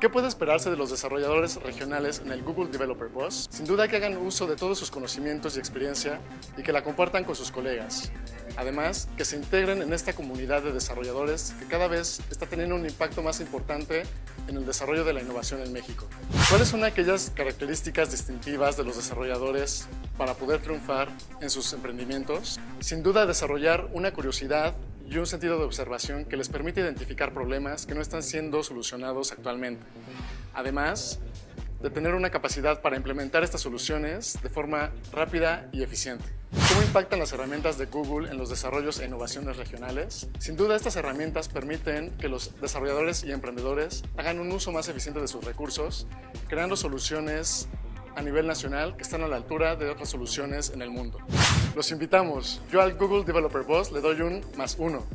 ¿Qué puede esperarse de los desarrolladores regionales en el Google Developer Bus? Sin duda que hagan uso de todos sus conocimientos y experiencia y que la compartan con sus colegas. Además, que se integren en esta comunidad de desarrolladores que cada vez está teniendo un impacto más importante en el desarrollo de la innovación en México. ¿Cuáles son aquellas características distintivas de los desarrolladores para poder triunfar en sus emprendimientos? Sin duda, desarrollar una curiosidad y un sentido de observación que les permite identificar problemas que no están siendo solucionados actualmente. Además, de tener una capacidad para implementar estas soluciones de forma rápida y eficiente. ¿Cómo impactan las herramientas de Google en los desarrollos e innovaciones regionales? Sin duda estas herramientas permiten que los desarrolladores y emprendedores hagan un uso más eficiente de sus recursos, creando soluciones a nivel nacional que están a la altura de otras soluciones en el mundo. Los invitamos. Yo al Google Developer Boss le doy un más uno.